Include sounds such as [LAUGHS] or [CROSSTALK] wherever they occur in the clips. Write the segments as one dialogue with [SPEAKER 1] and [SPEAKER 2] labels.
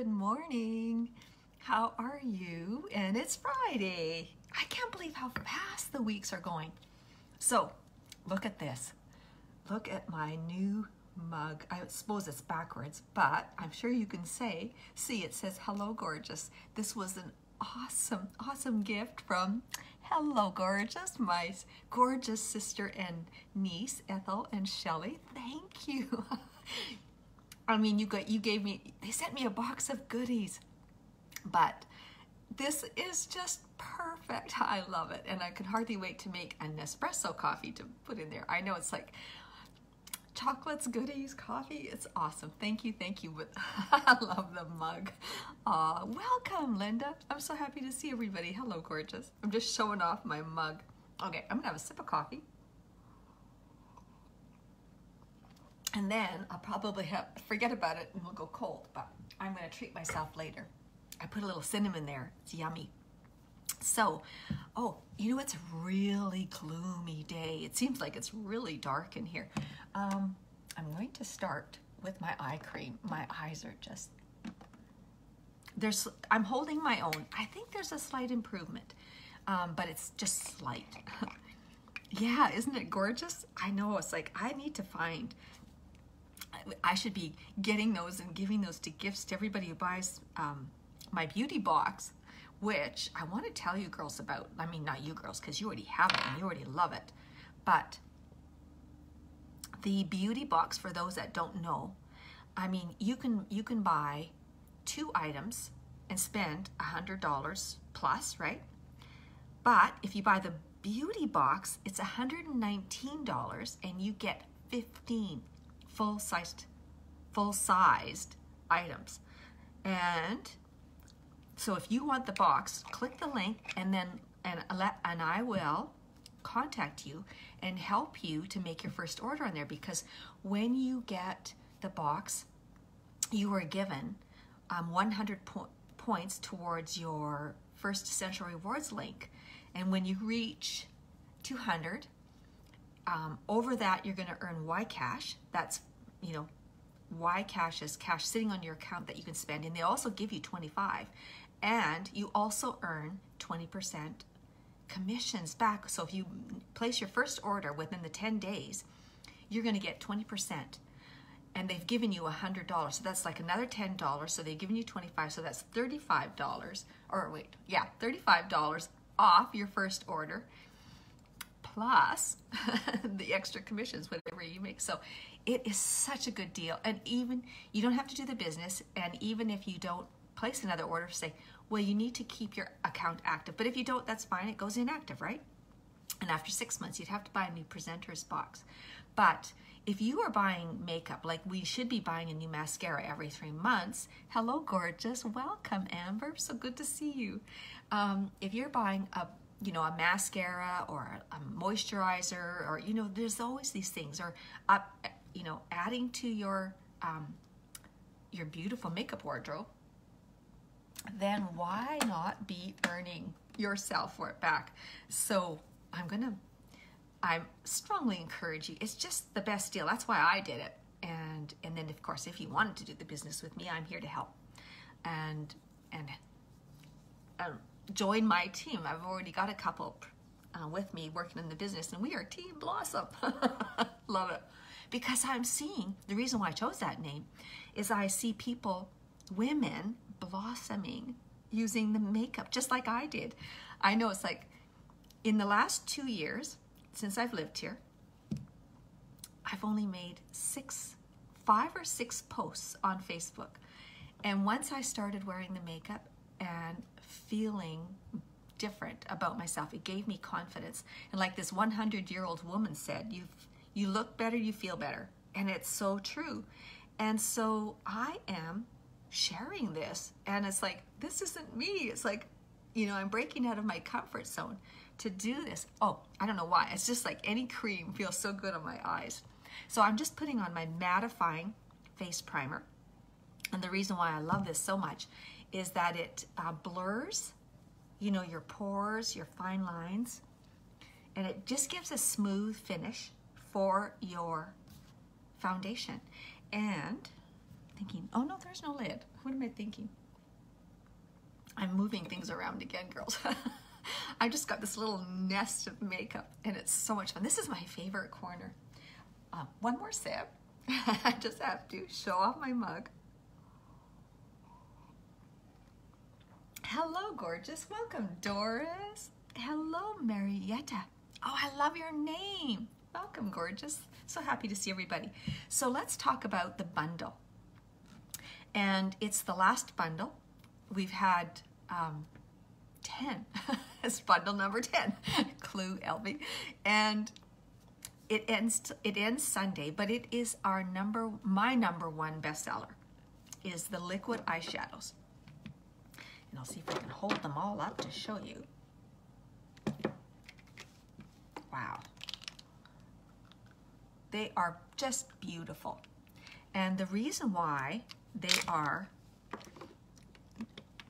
[SPEAKER 1] Good morning. How are you? And it's Friday. I can't believe how fast the weeks are going. So, look at this. Look at my new mug. I suppose it's backwards, but I'm sure you can say, see, it says, hello, gorgeous. This was an awesome, awesome gift from Hello, gorgeous, my gorgeous sister and niece, Ethel and Shelley. Thank you. [LAUGHS] I mean, you got you gave me they sent me a box of goodies, but this is just perfect. [LAUGHS] I love it, and I could hardly wait to make an espresso coffee to put in there. I know it's like chocolates, goodies, coffee. It's awesome. Thank you, thank you. But [LAUGHS] I love the mug. Uh, welcome, Linda. I'm so happy to see everybody. Hello, gorgeous. I'm just showing off my mug. Okay, I'm gonna have a sip of coffee. And then I'll probably have, forget about it and we'll go cold, but I'm gonna treat myself later. I put a little cinnamon there, it's yummy. So, oh, you know, it's a really gloomy day. It seems like it's really dark in here. Um, I'm going to start with my eye cream. My eyes are just, there's, I'm holding my own. I think there's a slight improvement, um, but it's just slight. [LAUGHS] yeah, isn't it gorgeous? I know, it's like, I need to find, I should be getting those and giving those to gifts to everybody who buys um, my beauty box, which I want to tell you girls about. I mean, not you girls, because you already have it and you already love it. But the beauty box, for those that don't know, I mean, you can you can buy two items and spend a hundred dollars plus, right? But if you buy the beauty box, it's $119 and you get 15 full-sized full-sized items. And so if you want the box, click the link and then and let and I will contact you and help you to make your first order on there because when you get the box, you are given um, 100 po points towards your first essential rewards link. And when you reach 200, um, over that, you're going to earn Y Cash. That's you know Y Cash is cash sitting on your account that you can spend, and they also give you 25 and you also earn 20% commissions back. So if you place your first order within the 10 days, you're going to get 20%. And they've given you $100. So that's like another $10. So they've given you 25 So that's $35. Or wait, yeah, $35 off your first order plus [LAUGHS] the extra commissions, whatever you make. So it is such a good deal. And even, you don't have to do the business. And even if you don't place another order, say, well, you need to keep your account active. But if you don't, that's fine. It goes inactive, right? And after six months, you'd have to buy a new presenter's box. But if you are buying makeup, like we should be buying a new mascara every three months, hello, gorgeous. Welcome, Amber. So good to see you. Um, if you're buying a you know, a mascara or a moisturizer, or you know, there's always these things, or up, you know, adding to your um, your beautiful makeup wardrobe then why not be earning yourself for it back? So I'm gonna, I strongly encourage you. It's just the best deal. That's why I did it. And and then of course, if you wanted to do the business with me, I'm here to help. And and um, join my team. I've already got a couple uh, with me working in the business, and we are Team Blossom. [LAUGHS] Love it. Because I'm seeing the reason why I chose that name is I see people, women blossoming using the makeup, just like I did. I know it's like in the last two years since I've lived here, I've only made six, five or six posts on Facebook. And once I started wearing the makeup and feeling different about myself, it gave me confidence. And like this 100 year old woman said, you you look better, you feel better. And it's so true. And so I am sharing this. And it's like, this isn't me. It's like, you know, I'm breaking out of my comfort zone to do this. Oh, I don't know why. It's just like any cream feels so good on my eyes. So I'm just putting on my mattifying face primer. And the reason why I love this so much is that it uh, blurs, you know, your pores, your fine lines, and it just gives a smooth finish for your foundation. And thinking? Oh no, there's no lid. What am I thinking? I'm moving things around again, girls. [LAUGHS] I just got this little nest of makeup and it's so much fun. This is my favorite corner. Uh, one more sip. [LAUGHS] I just have to show off my mug. Hello, gorgeous. Welcome, Doris. Hello, Marietta. Oh, I love your name. Welcome, gorgeous. So happy to see everybody. So let's talk about the bundle. And it's the last bundle. We've had um, 10. [LAUGHS] it's bundle number 10. [LAUGHS] Clue, Elvie. And it ends it ends Sunday, but it is our number my number one bestseller is the liquid eyeshadows. And I'll see if I can hold them all up to show you. Wow. They are just beautiful. And the reason why they are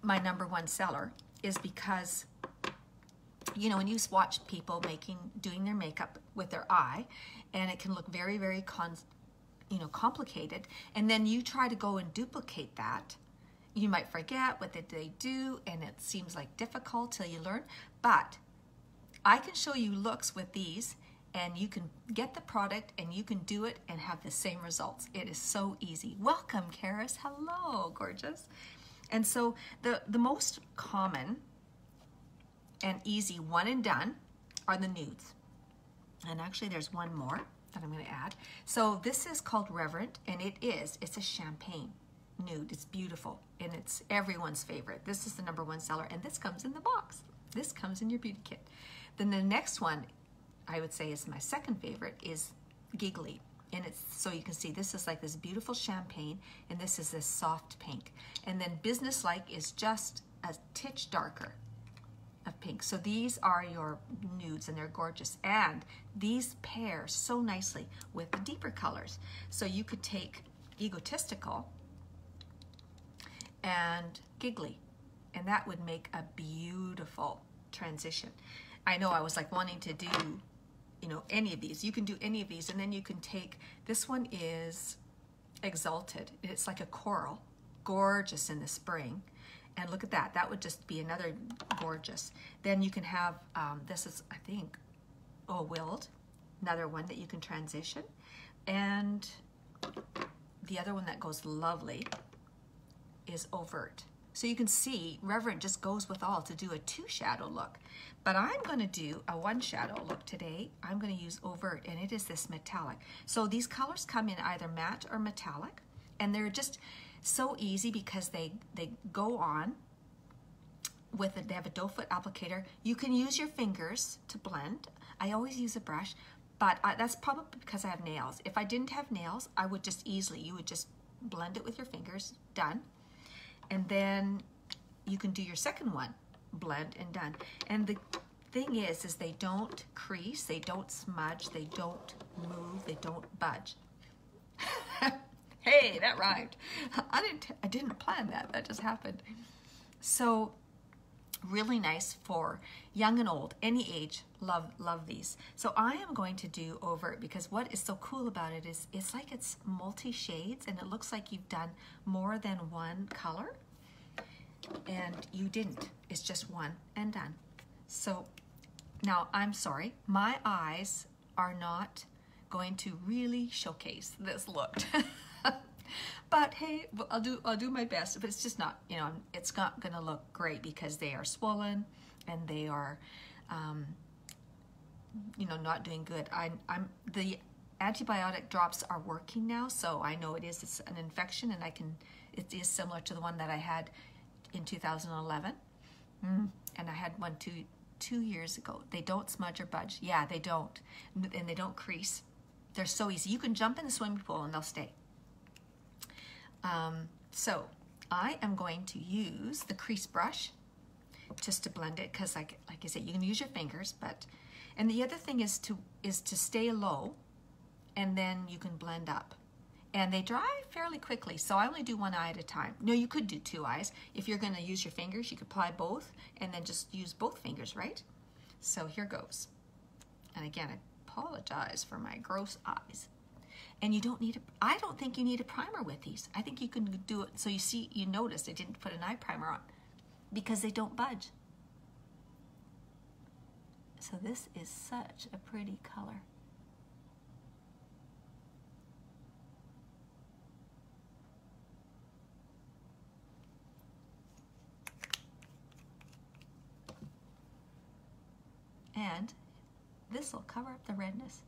[SPEAKER 1] my number one seller is because you know when you watch people making doing their makeup with their eye and it can look very very con you know complicated and then you try to go and duplicate that you might forget what did they do and it seems like difficult till you learn but I can show you looks with these and you can get the product and you can do it and have the same results. It is so easy. Welcome, Karis. Hello, gorgeous. And so the, the most common and easy one and done are the nudes. And actually there's one more that I'm gonna add. So this is called Reverent and it is, it's a champagne nude. It's beautiful and it's everyone's favorite. This is the number one seller and this comes in the box. This comes in your beauty kit. Then the next one I would say is my second favorite is Giggly. And it's so you can see this is like this beautiful champagne and this is this soft pink. And then Business Like is just a titch darker of pink. So these are your nudes and they're gorgeous. And these pair so nicely with the deeper colors. So you could take Egotistical and Giggly and that would make a beautiful transition. I know I was like wanting to do you know, any of these. You can do any of these, and then you can take, this one is Exalted. It's like a coral, gorgeous in the spring. And look at that, that would just be another gorgeous. Then you can have, um, this is, I think, Oh Willed, another one that you can transition. And the other one that goes lovely is Overt. So you can see Reverent just goes with all to do a two shadow look. But I'm going to do a one shadow look today. I'm going to use Overt, and it is this metallic. So these colors come in either matte or metallic, and they're just so easy because they, they go on with a, they have a doe foot applicator. You can use your fingers to blend. I always use a brush, but I, that's probably because I have nails. If I didn't have nails, I would just easily, you would just blend it with your fingers, done. And then you can do your second one blend and done. And the thing is, is they don't crease, they don't smudge, they don't move, they don't budge. [LAUGHS] hey, that rhymed. I didn't, I didn't plan that, that just happened. So really nice for young and old, any age, love, love these. So I am going to do Overt because what is so cool about it is it's like it's multi shades and it looks like you've done more than one color and you didn't. It's just one and done. So now I'm sorry, my eyes are not going to really showcase this look. [LAUGHS] but hey, I'll do I'll do my best. But it's just not, you know, it's not going to look great because they are swollen and they are, um, you know, not doing good. I, I'm the antibiotic drops are working now, so I know it is an infection, and I can. It is similar to the one that I had in 2011. Mm. And I had one two two years ago. They don't smudge or budge. Yeah, they don't. And they don't crease. They're so easy. You can jump in the swimming pool and they'll stay. Um, so I am going to use the crease brush just to blend it because like, like I said, you can use your fingers, but, and the other thing is to, is to stay low and then you can blend up and they dry fairly quickly. So I only do one eye at a time. No, you could do two eyes. If you're gonna use your fingers, you could apply both and then just use both fingers, right? So here goes. And again, I apologize for my gross eyes. And you don't need a, I don't think you need a primer with these. I think you can do it, so you see, you notice I didn't put an eye primer on because they don't budge. So this is such a pretty color. And this will cover up the redness.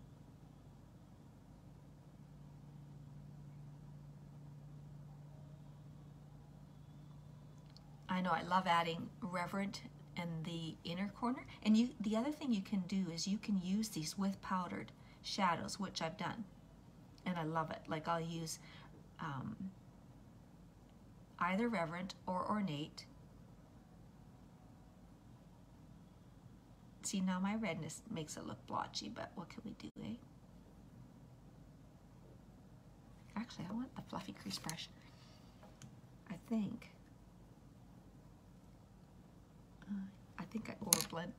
[SPEAKER 1] I know I love adding Reverent in the inner corner. And you, the other thing you can do is you can use these with powdered shadows, which I've done. And I love it. Like I'll use um, either Reverent or Ornate. See, now my redness makes it look blotchy, but what can we do, eh? Actually, I want the fluffy crease brush. I think I think I overblend.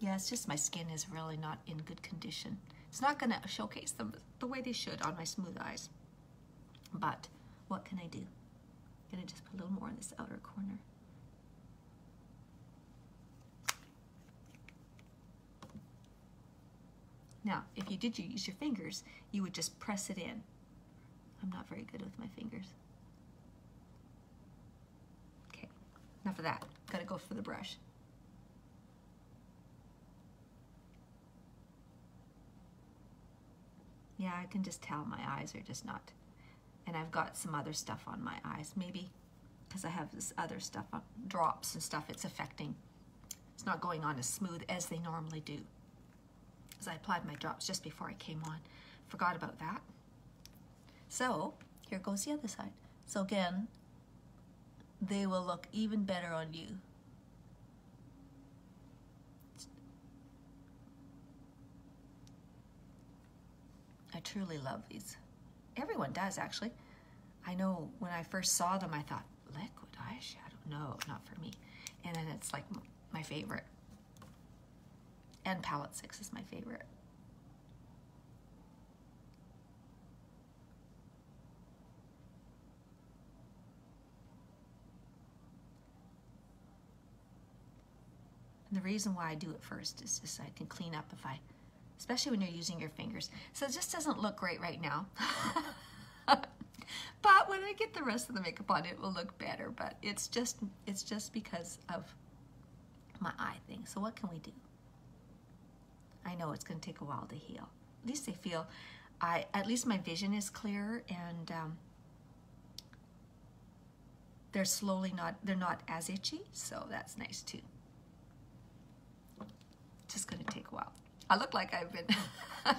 [SPEAKER 1] Yeah, it's just my skin is really not in good condition. It's not gonna showcase them the way they should on my smooth eyes. But what can I do? I'm gonna just put a little more in this outer corner. Now, if you did use your fingers, you would just press it in. I'm not very good with my fingers. Okay, enough of that. Gotta go for the brush. Yeah, I can just tell my eyes are just not. And I've got some other stuff on my eyes. Maybe because I have this other stuff on drops and stuff, it's affecting. It's not going on as smooth as they normally do. As I applied my drops just before I came on. Forgot about that. So here goes the other side. So again, they will look even better on you. I truly love these. Everyone does, actually. I know when I first saw them, I thought, liquid eyeshadow? No, not for me. And then it's like my favorite. And Palette 6 is my favorite. And the reason why I do it first is just so I can clean up if I especially when you're using your fingers. So it just doesn't look great right now. [LAUGHS] but when I get the rest of the makeup on, it will look better. But it's just, it's just because of my eye thing. So what can we do? I know it's going to take a while to heal. At least I feel, I at least my vision is clearer and um, they're slowly not, they're not as itchy. So that's nice too. Just going to take a while. I look like I've been. [LAUGHS]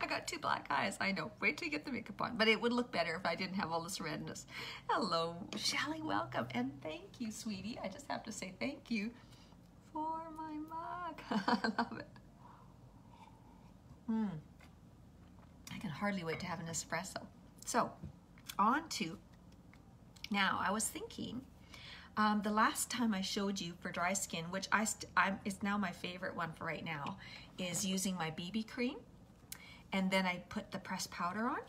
[SPEAKER 1] I got two black eyes. I know. Wait till you get the makeup on. But it would look better if I didn't have all this redness. Hello, Shelly, Welcome. And thank you, sweetie. I just have to say thank you for my mug. [LAUGHS] I love it. Hmm. I can hardly wait to have an espresso. So, on to now. I was thinking um, the last time I showed you for dry skin, which I I'm, is now my favorite one for right now, is using my BB cream. And then I put the pressed powder on.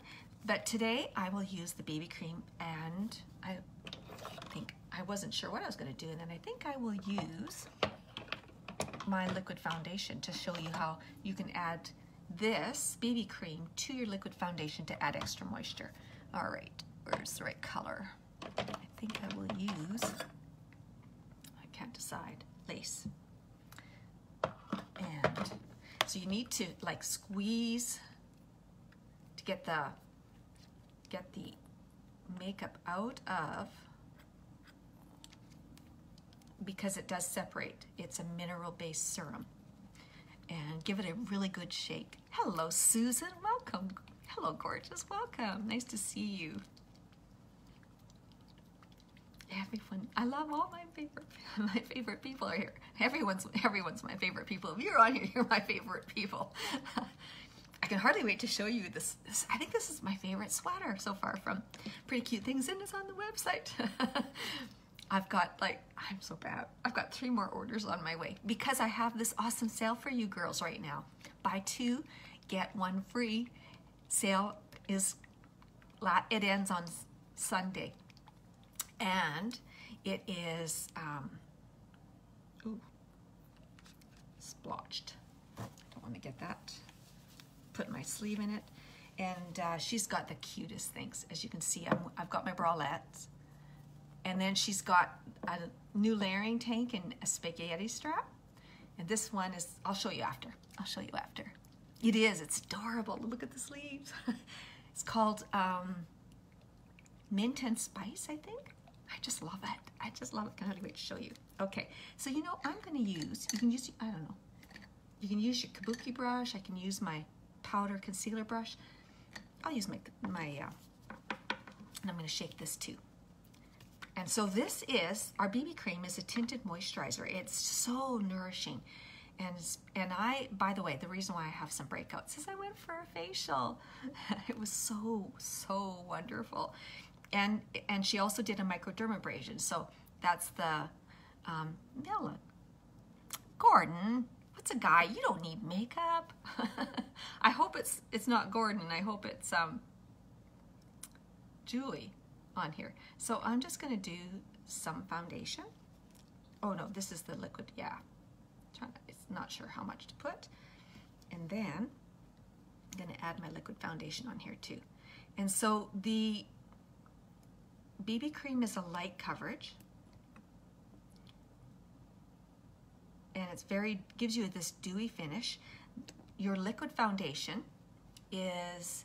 [SPEAKER 1] But today I will use the BB cream and I think I wasn't sure what I was going to do. And then I think I will use my liquid foundation to show you how you can add this BB cream to your liquid foundation to add extra moisture. All right, where's the right color? I think I will use I can't decide. Lace. And so you need to like squeeze to get the get the makeup out of because it does separate. It's a mineral-based serum. And give it a really good shake. Hello, Susan. Welcome. Hello, gorgeous. Welcome. Nice to see you everyone i love all my favorite [LAUGHS] my favorite people are here everyone's everyone's my favorite people if you're on here [LAUGHS] you're my favorite people [LAUGHS] i can hardly wait to show you this, this i think this is my favorite sweater so far from pretty cute things and it's on the website I've got like, I'm so bad. I've got three more orders on my way because I have this awesome sale for you girls right now. Buy two, get one free sale is it ends on Sunday, and it is um, ooh, splotched. Don't want to get that. Put my sleeve in it, and uh, she's got the cutest things. As you can see, i have got my bralettes, and then she's got a new layering tank and a spaghetti strap. And this one is, I'll show you after. I'll show you after. It is, it's adorable. Look at the sleeves. [LAUGHS] it's called um, Mint and Spice, I think. I just love it. I just love it. Can't wait to show you. Okay, so you know, I'm gonna use, you can use, I don't know, you can use your kabuki brush. I can use my powder concealer brush. I'll use my, my uh, and I'm gonna shake this too. And so this is, our BB cream is a tinted moisturizer. It's so nourishing. And, and I, by the way, the reason why I have some breakouts is I went for a facial. [LAUGHS] it was so, so wonderful. And, and she also did a microdermabrasion. So that's the, um, Gordon, what's a guy? You don't need makeup. [LAUGHS] I hope it's, it's not Gordon. I hope it's, um, Julie on here. So I'm just gonna do some foundation. Oh no, this is the liquid, yeah. It's not sure how much to put. And then I'm gonna add my liquid foundation on here too. And so the BB cream is a light coverage. And it's very, gives you this dewy finish. Your liquid foundation is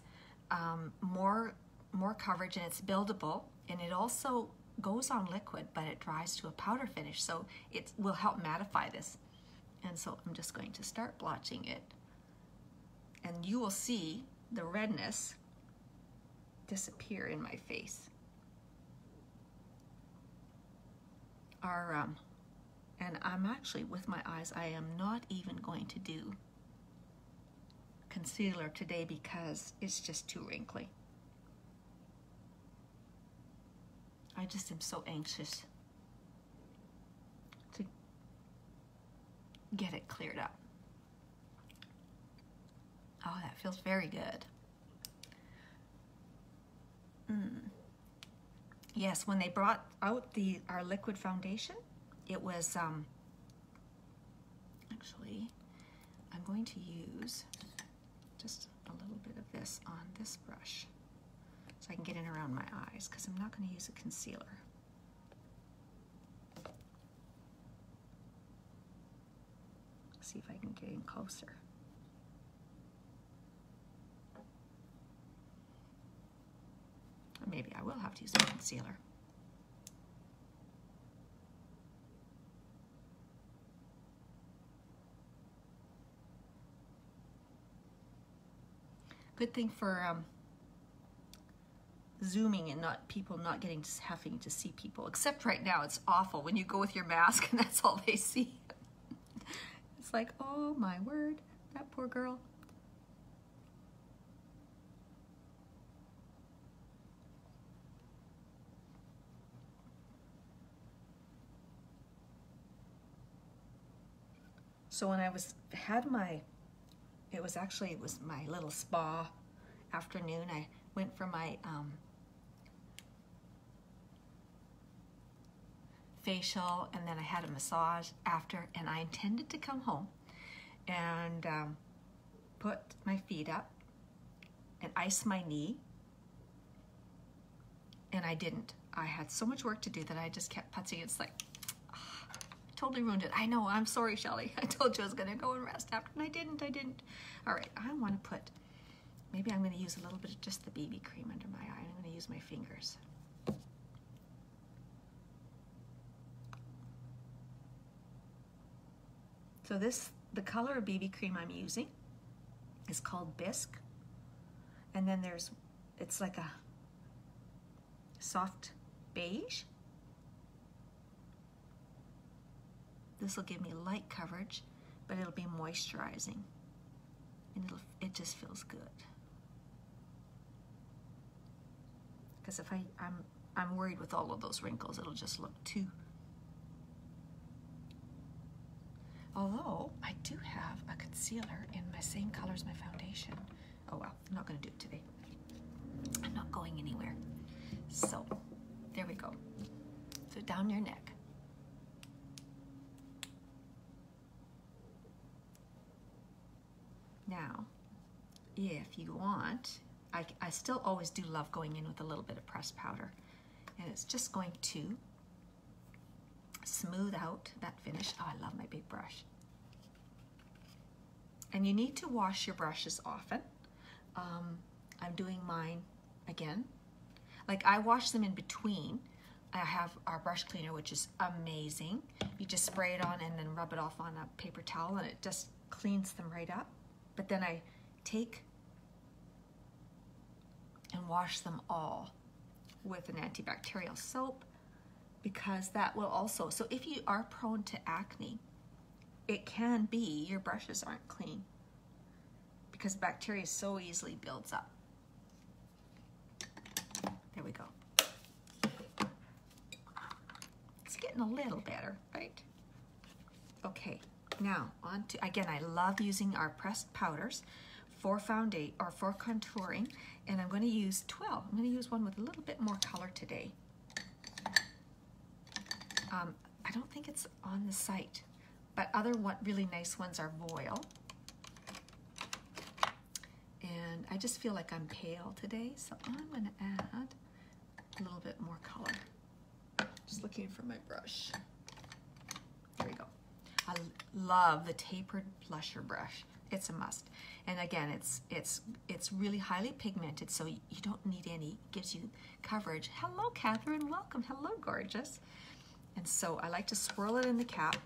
[SPEAKER 1] um, more more coverage and it's buildable and it also goes on liquid but it dries to a powder finish so it will help mattify this. And so I'm just going to start blotching it. And you will see the redness disappear in my face. Our, um, and I'm actually with my eyes I am not even going to do concealer today because it's just too wrinkly I just am so anxious to get it cleared up. Oh, that feels very good. Mm. Yes, when they brought out the our liquid foundation, it was um, actually I'm going to use just a little bit of this on this brush so I can get in around my eyes because I'm not going to use a concealer. See if I can get in closer. Or maybe I will have to use a concealer. Good thing for um, zooming and not people not getting having to see people. Except right now it's awful when you go with your mask [LAUGHS] and that's all they see. It's like oh my word that poor girl. So when I was had my it was actually it was my little spa afternoon. I went for my um, facial and then I had a massage after and I intended to come home and um, put my feet up and ice my knee and I didn't. I had so much work to do that I just kept putzing. It's like, oh, [SIGHS] totally ruined it. I know, I'm sorry, Shelly. [LAUGHS] I told you I was gonna go and rest after and I didn't, I didn't. All right, I wanna put, maybe I'm gonna use a little bit of just the BB cream under my eye. I'm gonna use my fingers. So this, the color of BB cream I'm using is called Bisque. And then there's, it's like a soft beige. This will give me light coverage, but it'll be moisturizing. And it'll, it just feels good. Because if I, I'm, I'm worried with all of those wrinkles, it'll just look too Although I do have a concealer in my same color as my foundation. Oh well, I'm not going to do it today. I'm not going anywhere. So, there we go. So down your neck. Now, if you want, I, I still always do love going in with a little bit of pressed powder. And it's just going to smooth out that finish. Oh, I love my big brush. And you need to wash your brushes often. Um, I'm doing mine again. Like I wash them in between. I have our brush cleaner, which is amazing. You just spray it on and then rub it off on a paper towel and it just cleans them right up. But then I take and wash them all with an antibacterial soap because that will also, so if you are prone to acne, it can be your brushes aren't clean because bacteria so easily builds up. There we go. It's getting a little better, right? Okay, now on to, again, I love using our pressed powders for foundation or for contouring, and I'm gonna use 12. I'm gonna use one with a little bit more color today. Um, I don't think it's on the site, but other one, really nice ones are Voile. And I just feel like I'm pale today, so I'm gonna add a little bit more color. Just looking for my brush. There we go. I love the tapered blusher brush. It's a must. And again, it's it's it's really highly pigmented, so you don't need any. Gives you coverage. Hello, Catherine. Welcome. Hello, gorgeous. And so I like to swirl it in the cap,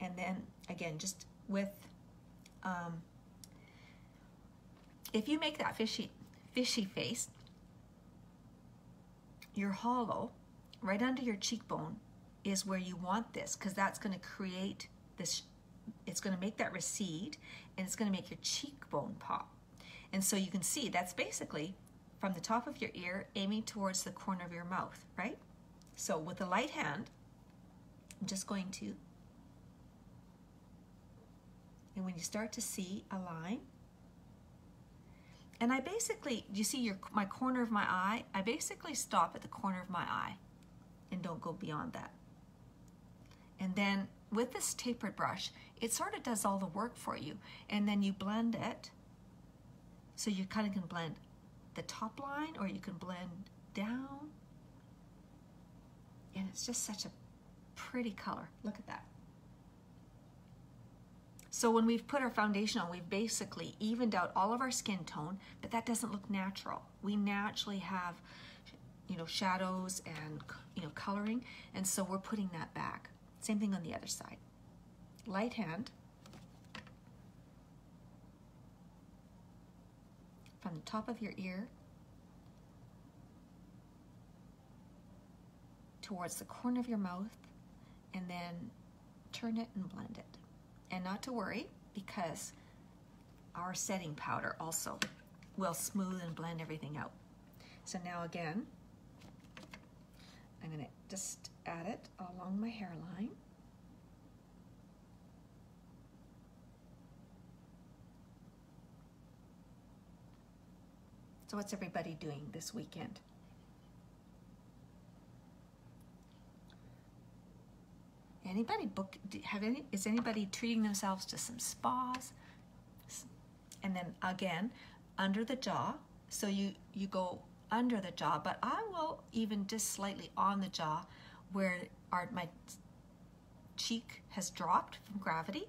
[SPEAKER 1] and then again, just with. Um, if you make that fishy fishy face, your hollow, right under your cheekbone, is where you want this because that's going to create this it's going to make that recede and it's going to make your cheekbone pop and so you can see that's basically from the top of your ear aiming towards the corner of your mouth right so with the light hand I'm just going to and when you start to see a line and I basically you see your my corner of my eye I basically stop at the corner of my eye and don't go beyond that and then with this tapered brush, it sort of does all the work for you. And then you blend it. So you kind of can blend the top line or you can blend down. And it's just such a pretty color. Look at that. So when we've put our foundation on, we've basically evened out all of our skin tone, but that doesn't look natural. We naturally have, you know, shadows and, you know, coloring, and so we're putting that back. Same thing on the other side. Light hand. From the top of your ear towards the corner of your mouth and then turn it and blend it. And not to worry because our setting powder also will smooth and blend everything out. So now again, I'm gonna just add it along my hairline. So what's everybody doing this weekend? Anybody book, have any, is anybody treating themselves to some spas? And then again, under the jaw, so you, you go under the jaw, but I will even just slightly on the jaw where our, my cheek has dropped from gravity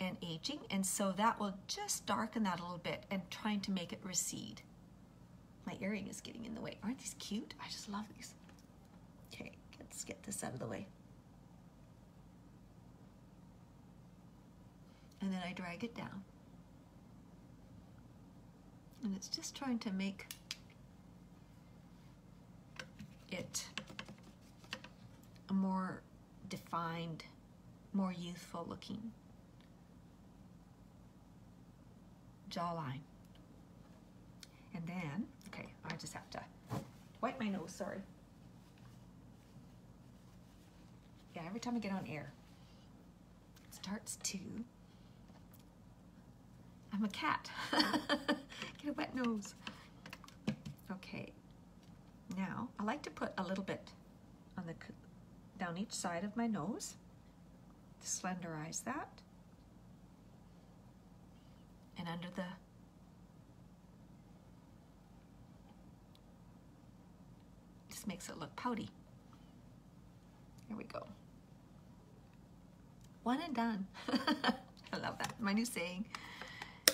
[SPEAKER 1] and aging. And so that will just darken that a little bit and trying to make it recede. My earring is getting in the way. Aren't these cute? I just love these. Okay, let's get this out of the way. And then I drag it down. And it's just trying to make it a more defined, more youthful looking jawline. And then, okay, I just have to wipe my nose, sorry. Yeah, every time I get on air, it starts to I'm a cat. [LAUGHS] Get a wet nose. Okay. Now, I like to put a little bit on the down each side of my nose to slenderize that. And under the just makes it look pouty. Here we go. One and done. [LAUGHS] I love that. My new saying.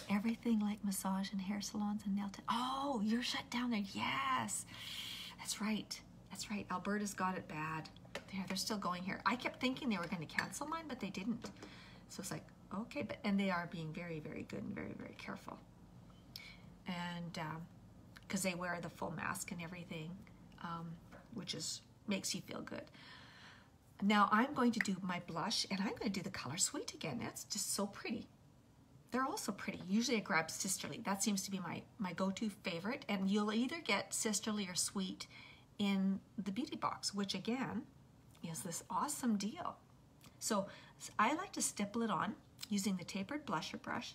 [SPEAKER 1] Everything like massage and hair salons and nail. tech. Oh, you're shut down there. Yes. That's right. That's right. Alberta's got it bad. There, they're still going here. I kept thinking they were going to cancel mine, but they didn't. So it's like, okay, but and they are being very, very good and very, very careful. And because um, they wear the full mask and everything, um, which is makes you feel good. Now I'm going to do my blush and I'm going to do the color sweet again. That's just so pretty. They're also pretty. Usually I grab Sisterly. That seems to be my, my go-to favorite. And you'll either get Sisterly or Sweet in the beauty box, which again is this awesome deal. So I like to stipple it on using the tapered blusher brush.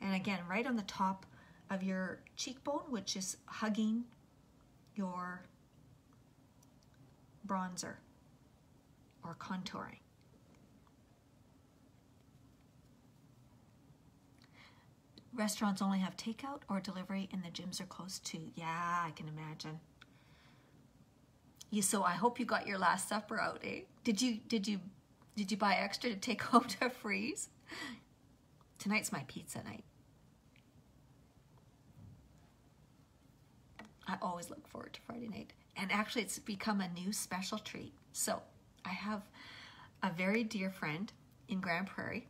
[SPEAKER 1] And again, right on the top of your cheekbone, which is hugging your bronzer or contouring. Restaurants only have takeout or delivery and the gyms are closed too. Yeah, I can imagine. You, so I hope you got your last supper out, eh? Did you did you did you buy extra to take [LAUGHS] home to freeze? Tonight's my pizza night. I always look forward to Friday night. And actually it's become a new special treat. So I have a very dear friend in Grande Prairie.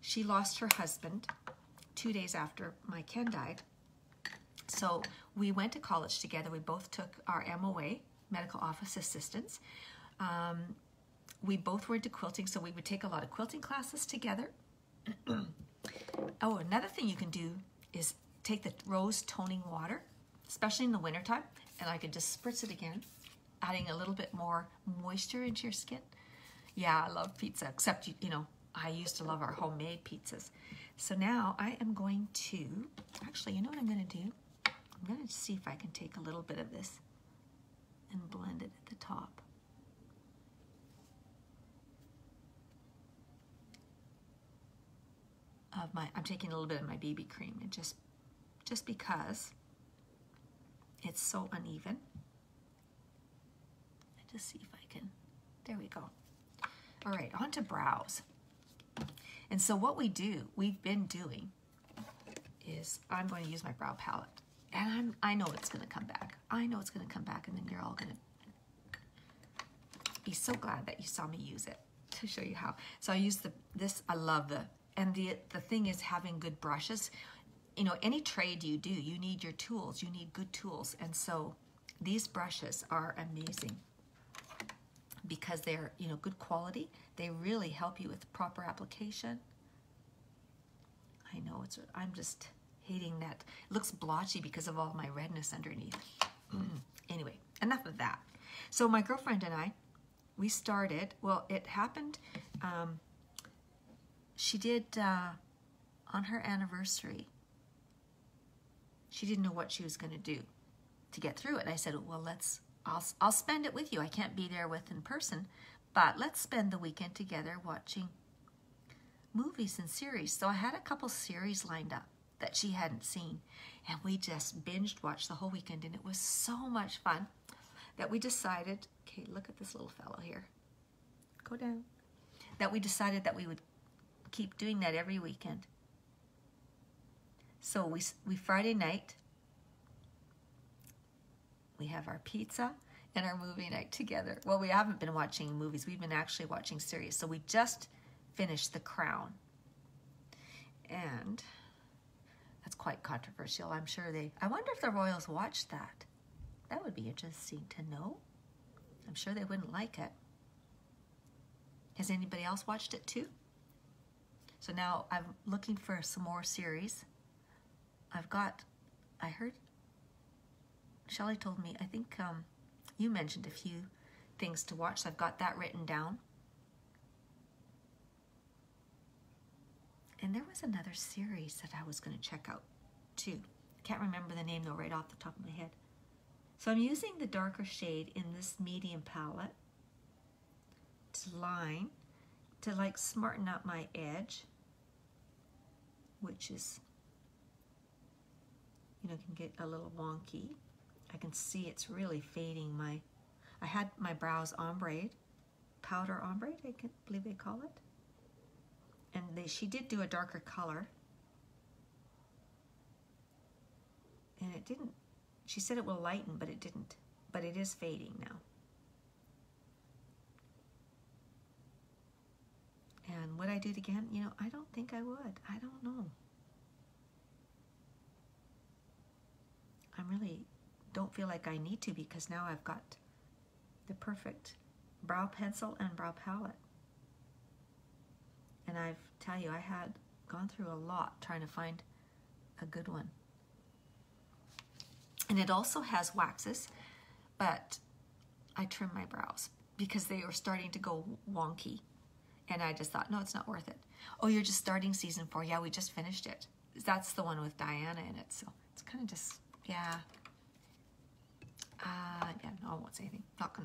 [SPEAKER 1] She lost her husband two days after my Ken died. So we went to college together. We both took our MOA, medical office assistants. Um, we both were into quilting, so we would take a lot of quilting classes together. [CLEARS THROAT] oh, another thing you can do is take the rose toning water, especially in the wintertime, and I could just spritz it again adding a little bit more moisture into your skin. Yeah, I love pizza, except, you, you know, I used to love our homemade pizzas. So now I am going to, actually, you know what I'm going to do? I'm going to see if I can take a little bit of this and blend it at the top. Of my, I'm taking a little bit of my BB cream and just, just because it's so uneven to see if I can, there we go. All right, on to brows. And so what we do, we've been doing, is I'm going to use my brow palette. And I'm, I know it's going to come back. I know it's going to come back, and then you're all going to be so glad that you saw me use it to show you how. So I use the this. I love the and the the thing is having good brushes. You know, any trade you do, you need your tools. You need good tools, and so these brushes are amazing because they're you know good quality. They really help you with proper application. I know it's I'm just hating that. It looks blotchy because of all my redness underneath. Mm. Anyway, enough of that. So my girlfriend and I, we started, well, it happened, um, she did, uh, on her anniversary, she didn't know what she was going to do to get through it. And I said, well, let's I'll, I'll spend it with you. I can't be there with in person, but let's spend the weekend together watching movies and series. So I had a couple series lined up that she hadn't seen, and we just binged watched the whole weekend, and it was so much fun that we decided, okay, look at this little fellow here. Go down. That we decided that we would keep doing that every weekend. So we, we Friday night, we have our pizza and our movie night together. Well, we haven't been watching movies. We've been actually watching series. So we just finished The Crown. And that's quite controversial. I'm sure they, I wonder if the royals watched that. That would be interesting to know. I'm sure they wouldn't like it. Has anybody else watched it too? So now I'm looking for some more series. I've got, I heard Shelly told me, I think um, you mentioned a few things to watch, I've got that written down. and there was another series that I was going to check out too. Can't remember the name though right off the top of my head. So I'm using the darker shade in this medium palette to line, to like smarten up my edge, which is, you know, can get a little wonky. I can see it's really fading my, I had my brows ombre, powder ombre, I can believe they call it. And they, she did do a darker color. And it didn't, she said it will lighten, but it didn't. But it is fading now. And would I do it again? You know, I don't think I would. I don't know. I'm really don't feel like I need to because now I've got the perfect brow pencil and brow palette. And I've tell you, I had gone through a lot trying to find a good one. And it also has waxes, but I trimmed my brows because they were starting to go wonky. And I just thought, no, it's not worth it. Oh, you're just starting season four. Yeah, we just finished it. That's the one with Diana in it. So it's kind of just, yeah. Uh, yeah, no, I won't say anything. Not to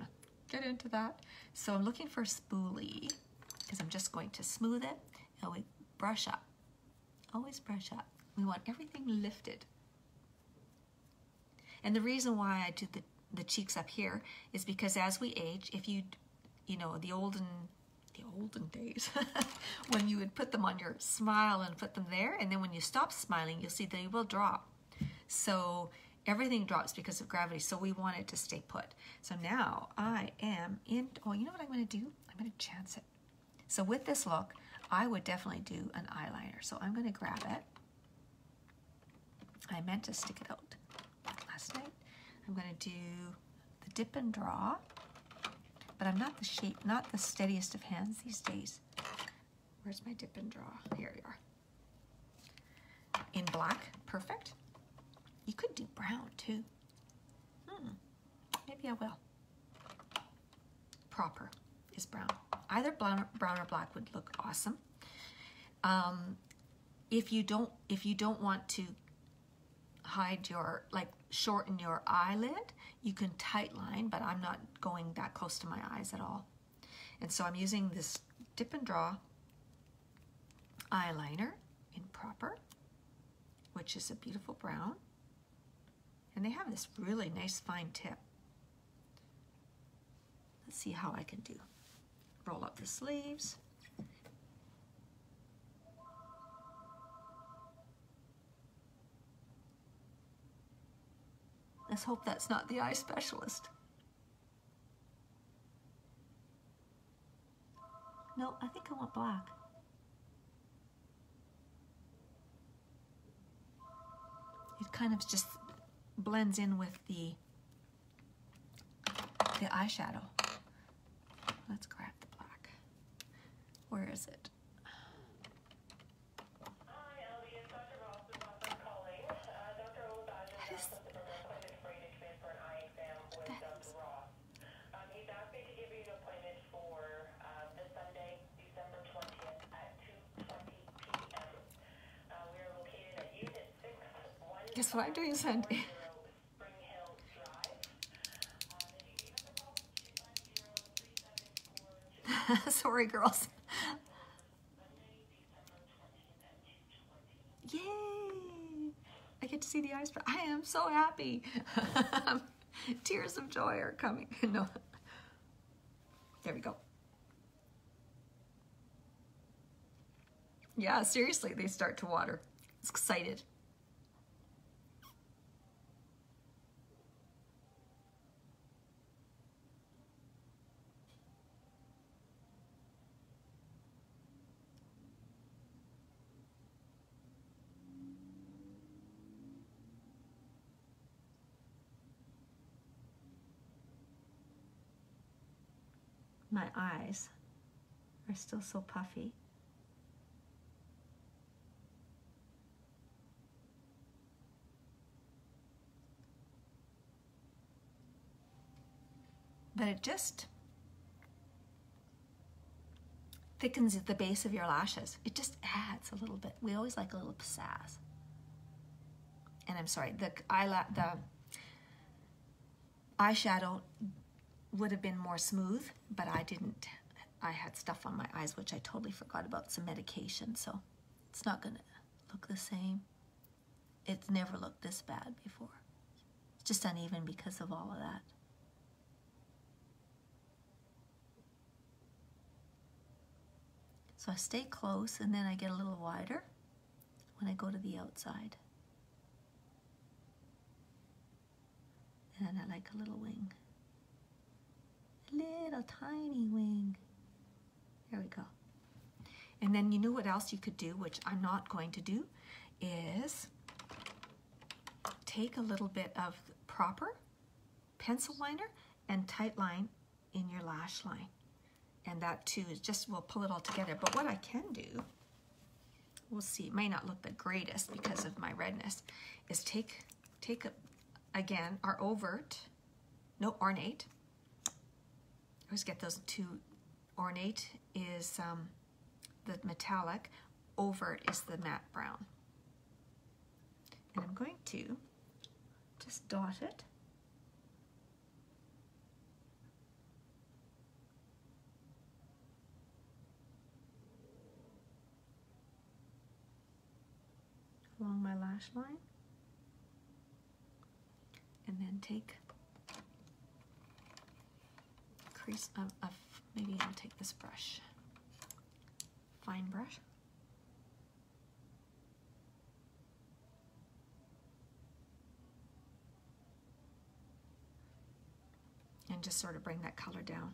[SPEAKER 1] get into that. So I'm looking for spoolie because I'm just going to smooth it and we brush up. Always brush up. We want everything lifted. And the reason why I do the, the cheeks up here is because as we age, if you, you know, the olden the olden days [LAUGHS] when you would put them on your smile and put them there and then when you stop smiling you'll see they will drop so everything drops because of gravity so we want it to stay put so now I am in oh you know what I'm going to do I'm going to chance it so with this look I would definitely do an eyeliner so I'm going to grab it I meant to stick it out last night I'm going to do the dip and draw but I'm not the shape, not the steadiest of hands these days. Where's my dip and draw? Here we are. In black, perfect. You could do brown too. Hmm, maybe I will. Proper is brown. Either brown, brown or black would look awesome. Um, if you don't, if you don't want to hide your, like shorten your eyelid, you can tight line, but I'm not going that close to my eyes at all. And so I'm using this dip and draw eyeliner in proper, which is a beautiful brown. And they have this really nice fine tip. Let's see how I can do. Roll up the sleeves. Let's hope that's not the eye specialist. No, I think I want black. It kind of just blends in with the the eyeshadow. Let's grab the black. Where is it? Guess what I'm doing Sunday? Girls. [LAUGHS] Yay! I get to see the eyes. I am so happy. [LAUGHS] Tears of joy are coming. [LAUGHS] no. There we go. Yeah, seriously, they start to water. It's excited. my eyes are still so puffy. But it just thickens at the base of your lashes. It just adds a little bit. We always like a little pizzazz. And I'm sorry, the eyelash, the eyeshadow would have been more smooth, but I didn't. I had stuff on my eyes, which I totally forgot about, some medication, so it's not gonna look the same. It's never looked this bad before. It's just uneven because of all of that. So I stay close and then I get a little wider when I go to the outside. And I like a little wing. Little tiny wing. There we go. And then you know what else you could do, which I'm not going to do, is take a little bit of proper pencil liner and tight line in your lash line and that too is just, we'll pull it all together. But what I can do, we'll see, it may not look the greatest because of my redness, is take, take a, again, our overt, no ornate. Always get those two. Ornate is um, the metallic, overt is the matte brown. And I'm going to just dot it along my lash line and then take crease of, maybe I'll take this brush. Fine brush. And just sort of bring that color down.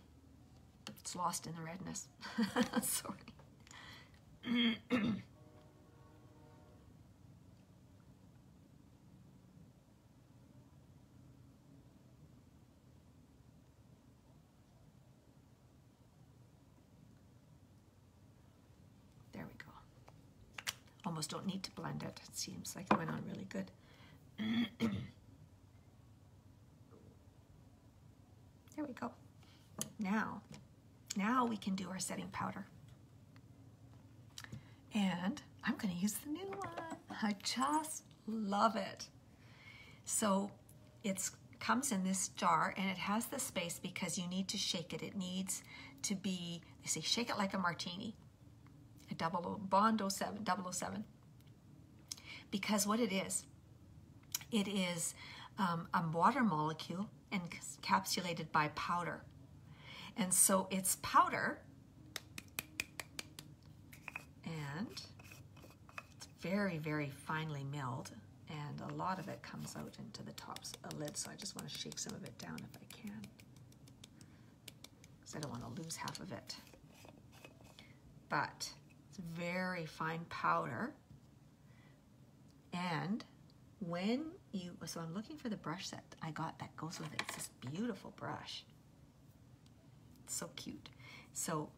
[SPEAKER 1] It's lost in the redness. [LAUGHS] Sorry [CLEARS THROAT] almost don't need to blend it. It seems like it went on really good. [COUGHS] there we go. Now, now we can do our setting powder. And I'm to use the new one. I just love it. So it comes in this jar and it has the space because you need to shake it. It needs to be, they say shake it like a martini double bond 07, 007. Because what it is, it is um, a water molecule encapsulated by powder. And so it's powder and it's very, very finely milled and a lot of it comes out into the tops a lid. So I just want to shake some of it down if I can because I don't want to lose half of it. But very fine powder. And when you, so I'm looking for the brush that I got that goes with it. It's this beautiful brush. It's so cute. So,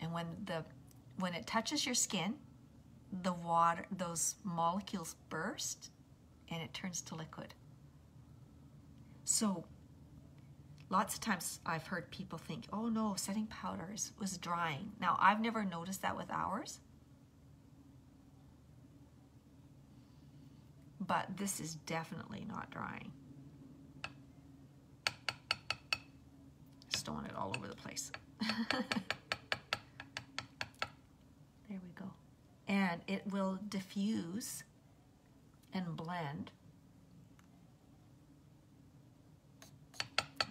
[SPEAKER 1] and when the, when it touches your skin, the water, those molecules burst and it turns to liquid. So lots of times I've heard people think, oh no, setting powders was drying. Now, I've never noticed that with ours. But this is definitely not drying. Just don't want it all over the place. [LAUGHS] there we go. And it will diffuse and blend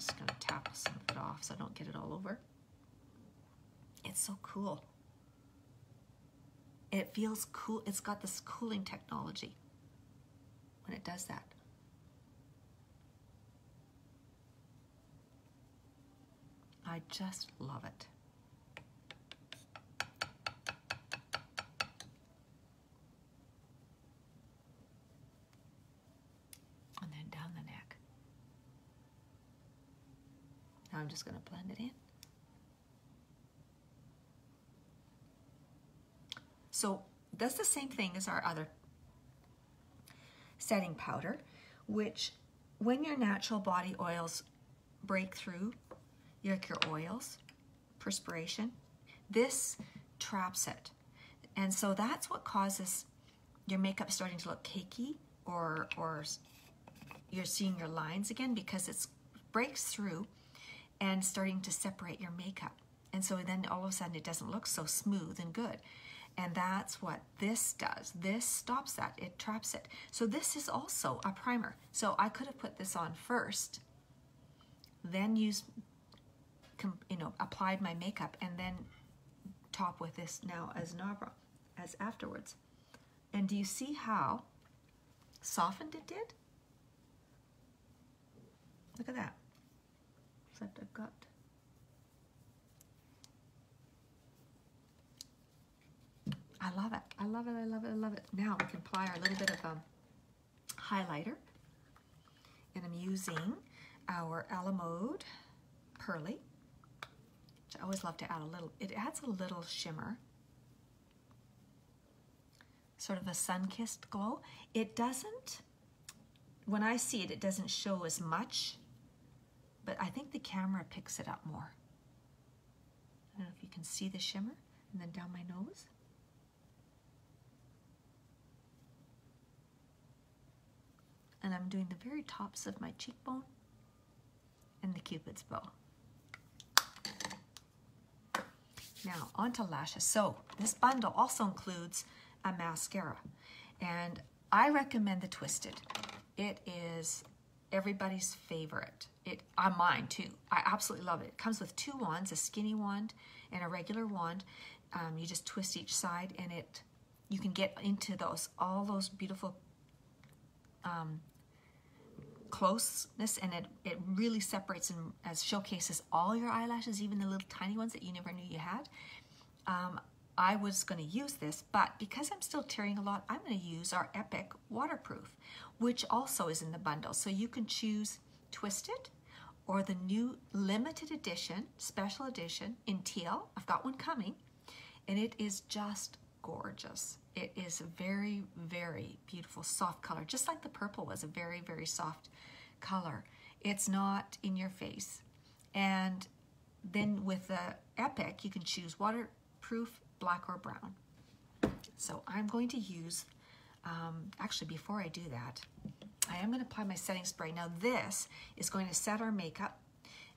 [SPEAKER 1] just gonna tap some of it off so I don't get it all over. It's so cool. It feels cool. It's got this cooling technology when it does that. I just love it. I'm just going to blend it in. So that's the same thing as our other setting powder, which when your natural body oils break through your, your oils, perspiration. This traps it. And so that's what causes your makeup starting to look cakey or, or you're seeing your lines again because it breaks through and starting to separate your makeup. And so then all of a sudden it doesn't look so smooth and good. And that's what this does. This stops that, it traps it. So this is also a primer. So I could have put this on first, then use, you know, applied my makeup and then top with this now as Nabra, as afterwards. And do you see how softened it did? Look at that. I've got I love it. I love it. I love it. I love it. Now we can apply our little bit of um, highlighter. And I'm using our Alamode Pearly, which I always love to add a little. It adds a little shimmer. Sort of a sun-kissed glow. It doesn't, when I see it, it doesn't show as much, but I think the camera picks it up more. I don't know if you can see the shimmer, and then down my nose. and I'm doing the very tops of my cheekbone and the cupid's bow. Now onto lashes. So this bundle also includes a mascara and I recommend the Twisted. It is everybody's favorite. It on mine too. I absolutely love it. It comes with two wands, a skinny wand and a regular wand. Um, you just twist each side and it you can get into those all those beautiful um, closeness and it, it really separates and as showcases all your eyelashes, even the little tiny ones that you never knew you had. Um, I was going to use this, but because I'm still tearing a lot, I'm going to use our Epic Waterproof, which also is in the bundle. So you can choose Twisted or the new limited edition, special edition in teal. I've got one coming, and it is just gorgeous. It is a very, very beautiful, soft color, just like the purple was a very, very soft color. It's not in your face. And then with the Epic, you can choose waterproof, black, or brown. So I'm going to use, um, actually before I do that, I am going to apply my setting spray. Now this is going to set our makeup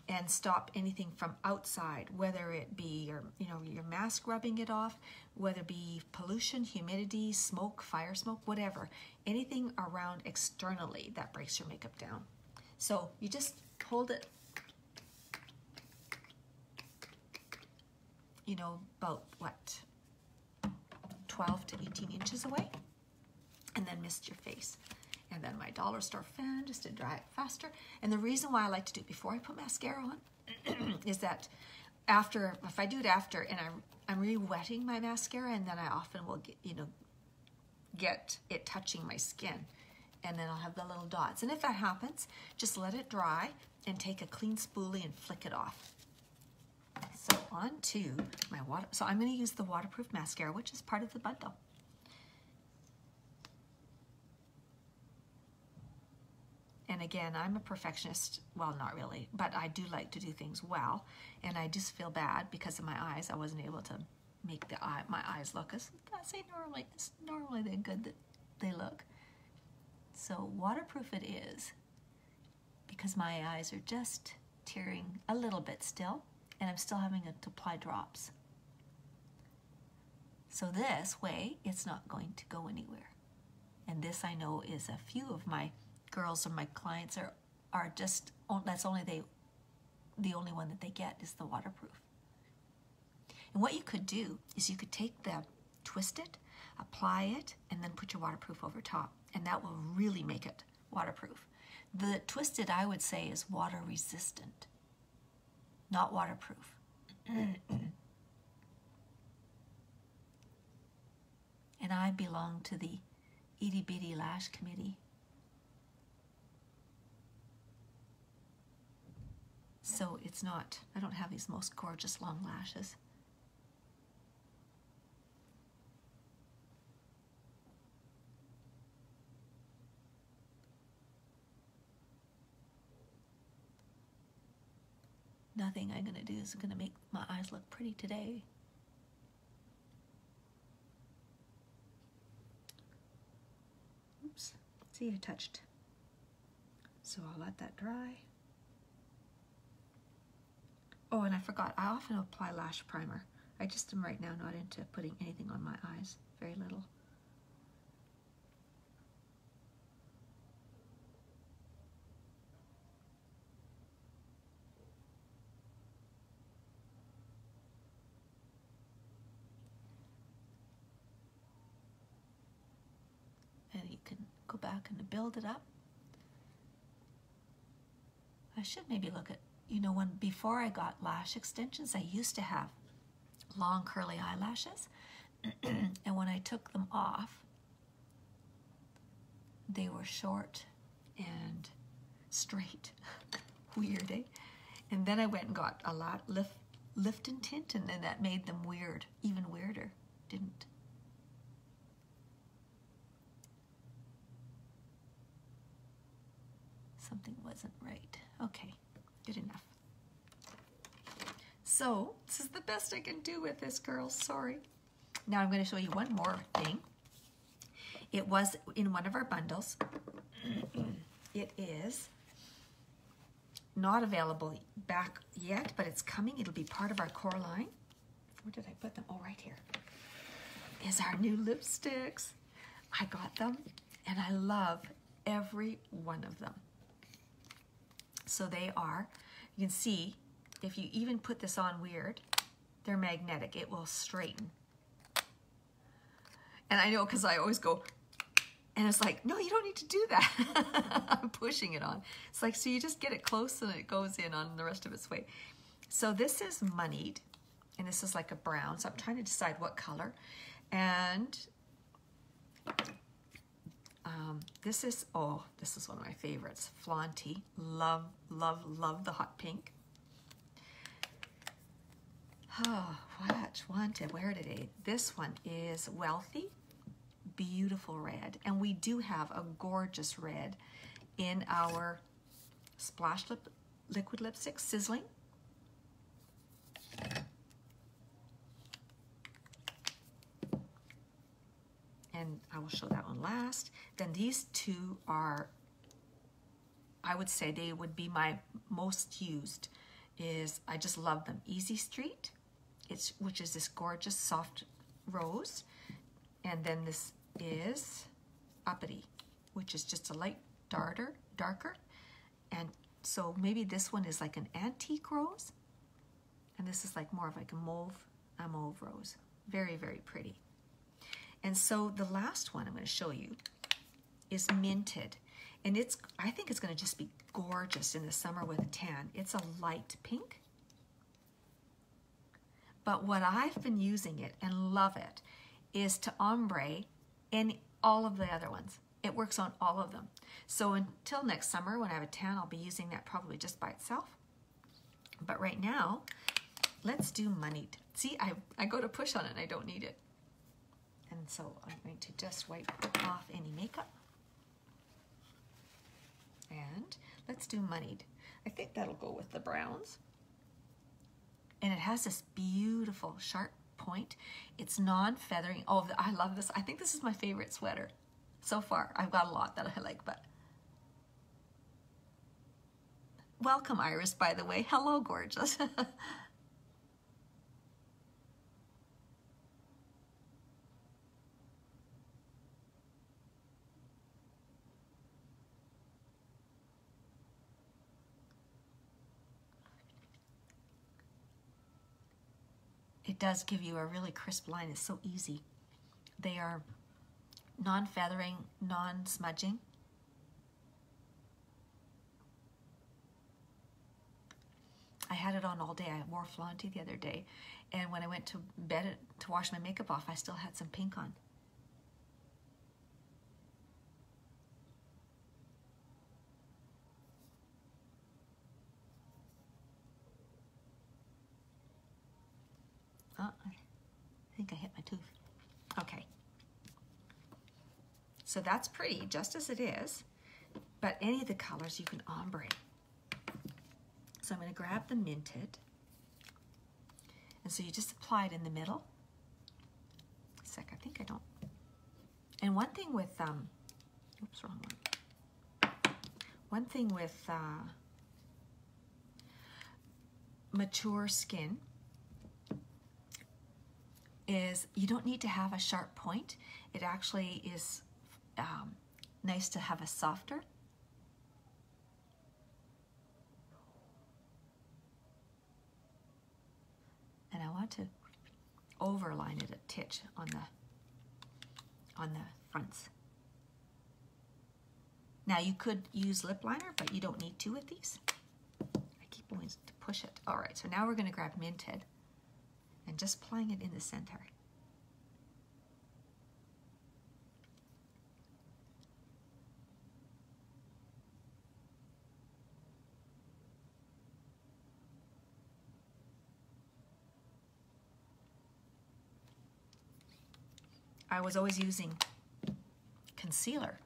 [SPEAKER 1] and stop anything from outside, whether it be your, you know, your mask rubbing it off, whether it be pollution, humidity, smoke, fire smoke, whatever, anything around externally that breaks your makeup down. So you just hold it, you know, about what, 12 to 18 inches away, and then mist your face and then my dollar store fan just to dry it faster. And the reason why I like to do it before I put mascara on [CLEARS THROAT] is that after, if I do it after and I'm, I'm re-wetting my mascara and then I often will get, you know, get it touching my skin and then I'll have the little dots. And if that happens, just let it dry and take a clean spoolie and flick it off. So on to my water. So I'm going to use the waterproof mascara, which is part of the bundle. And again, I'm a perfectionist. Well, not really, but I do like to do things well. And I just feel bad because of my eyes. I wasn't able to make the eye, my eyes look as I say normally. It's normally they're good that they look. So waterproof it is because my eyes are just tearing a little bit still and I'm still having to apply drops. So this way, it's not going to go anywhere. And this I know is a few of my girls or my clients are are just oh, that's only they the only one that they get is the waterproof. And what you could do is you could take the twist it, apply it, and then put your waterproof over top, and that will really make it waterproof. The twisted, I would say, is water resistant, not waterproof. and I belong to the itty bitty lash committee. So it's not, I don't have these most gorgeous long lashes. nothing I'm going to do is going to make my eyes look pretty today. Oops, see I touched. So I'll let that dry. Oh, and I forgot, I often apply lash primer. I just am right now not into putting anything on my eyes, very little. and you can go back and build it up. I should maybe look at, you know, when before I got lash extensions, I used to have long curly eyelashes. [CLEARS THROAT] and when I took them off, they were short and straight. [LAUGHS] weird, eh? And then I went and got a lot lift, lift and tint, and then that made them weird, even weirder, didn't? Something wasn't right. Okay, good enough. So, this is the best I can do with this, girls. Sorry. Now I'm going to show you one more thing. It was in one of our bundles. [CLEARS THROAT] it is not available back yet, but it's coming. It'll be part of our core line. Where did I put them? Oh, right here. Is our new lipsticks. I got them, and I love every one of them. So they are, you can see, if you even put this on weird, they're magnetic. It will straighten. And I know because I always go, and it's like, no, you don't need to do that. [LAUGHS] I'm pushing it on. It's like, so you just get it close and it goes in on the rest of its way. So this is moneyed, and this is like a brown. So I'm trying to decide what color. And um, this is, oh, this is one of my favorites. Flaunty. Love, love, love the hot pink. Oh, watch, one to wear today? This one is Wealthy beautiful red. And we do have a gorgeous red in our Splash Lip Liquid Lipstick, Sizzling. And I will show that one last. Then these two are, I would say they would be my most used is, I just love them. Easy Street, it's which is this gorgeous soft rose. And then this is uppity, which is just a light darker, darker. And so maybe this one is like an antique rose. And this is like more of like a mauve, a mauve rose. Very, very pretty. And so the last one I'm going to show you is minted. And it's, I think it's going to just be gorgeous in the summer with a tan. It's a light pink. But what I've been using it and love it is to ombre and all of the other ones. It works on all of them. So until next summer when I have a tan, I'll be using that probably just by itself. But right now, let's do moneyed. See, I, I go to push on it and I don't need it. And so I'm going to just wipe off any makeup. And let's do moneyed. I think that'll go with the browns. And it has this beautiful sharp point. It's non-feathering. Oh, I love this. I think this is my favorite sweater so far. I've got a lot that I like, but welcome, Iris, by the way. Hello, gorgeous. [LAUGHS] does give you a really crisp line. It's so easy. They are non-feathering, non-smudging. I had it on all day. I wore Flaunty the other day. And when I went to bed to wash my makeup off, I still had some pink on. Oh, I think I hit my tooth. Okay. So that's pretty, just as it is. But any of the colors you can ombre. So I'm going to grab the Minted. And so you just apply it in the middle. A sec, I think I don't. And one thing with, um, oops, wrong one. One thing with uh, mature skin is you don't need to have a sharp point. It actually is um, nice to have a softer. And I want to overline it a titch on the on the fronts. Now you could use lip liner, but you don't need to with these. I keep wanting to push it. All right, so now we're gonna grab Minted and just applying it in the center. I was always using concealer,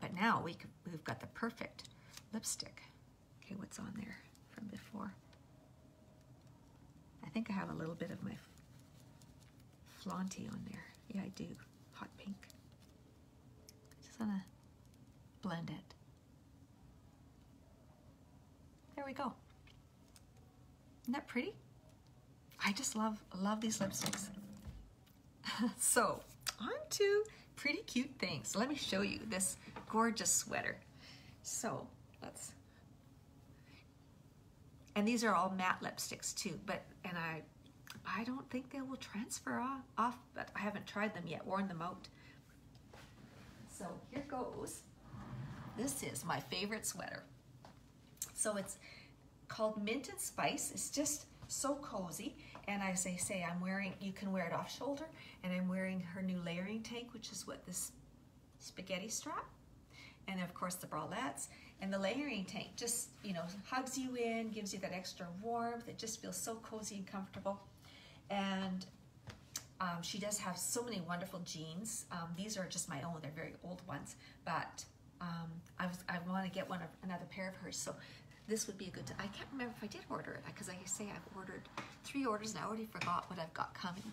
[SPEAKER 1] but now we, we've got the perfect lipstick. Okay, what's on there from before? I think I have a little bit of my flaunty on there. Yeah, I do. Hot pink. Just want to blend it. There we go. Isn't that pretty? I just love love these lipsticks. [LAUGHS] so, on to pretty cute things. Let me show you this gorgeous sweater. So, let's and these are all matte lipsticks too, but, and I, I don't think they will transfer off, off, but I haven't tried them yet, worn them out. So here goes. This is my favorite sweater. So it's called Mint and Spice. It's just so cozy. And as I say, I'm wearing, you can wear it off shoulder, and I'm wearing her new layering tank, which is what this spaghetti strap. And of course the bralettes. And the layering tank just, you know, hugs you in, gives you that extra warmth. It just feels so cozy and comfortable. And um, she does have so many wonderful jeans. Um, these are just my own, they're very old ones, but um, I, was, I want to get one of, another pair of hers. So this would be a good, I can't remember if I did order it because I say I've ordered three orders and I already forgot what I've got coming.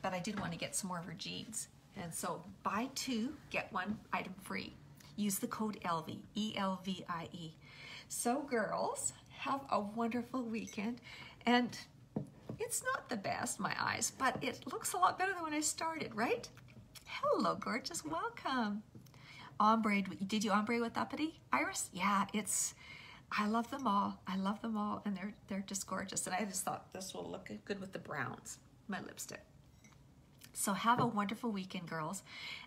[SPEAKER 1] But I did want to get some more of her jeans. And so buy two, get one item free use the code ELVIE, E-L-V-I-E. So girls, have a wonderful weekend. And it's not the best, my eyes, but it looks a lot better than when I started, right? Hello, gorgeous, welcome. Ombre, did you ombre with uppity, Iris? Yeah, it's, I love them all. I love them all, and they're, they're just gorgeous. And I just thought this will look good with the browns, my lipstick. So have a wonderful weekend, girls.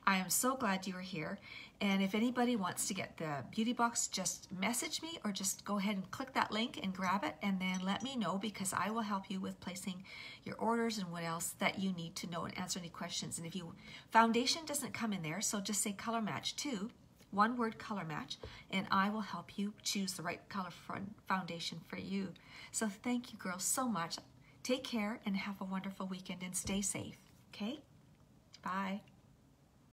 [SPEAKER 1] I am so glad you are here. And if anybody wants to get the beauty box, just message me or just go ahead and click that link and grab it and then let me know because I will help you with placing your orders and what else that you need to know and answer any questions. And if you, foundation doesn't come in there, so just say color match too, one word color match, and I will help you choose the right color foundation for you. So thank you girls so much. Take care and have a wonderful weekend and stay safe. Okay? Bye.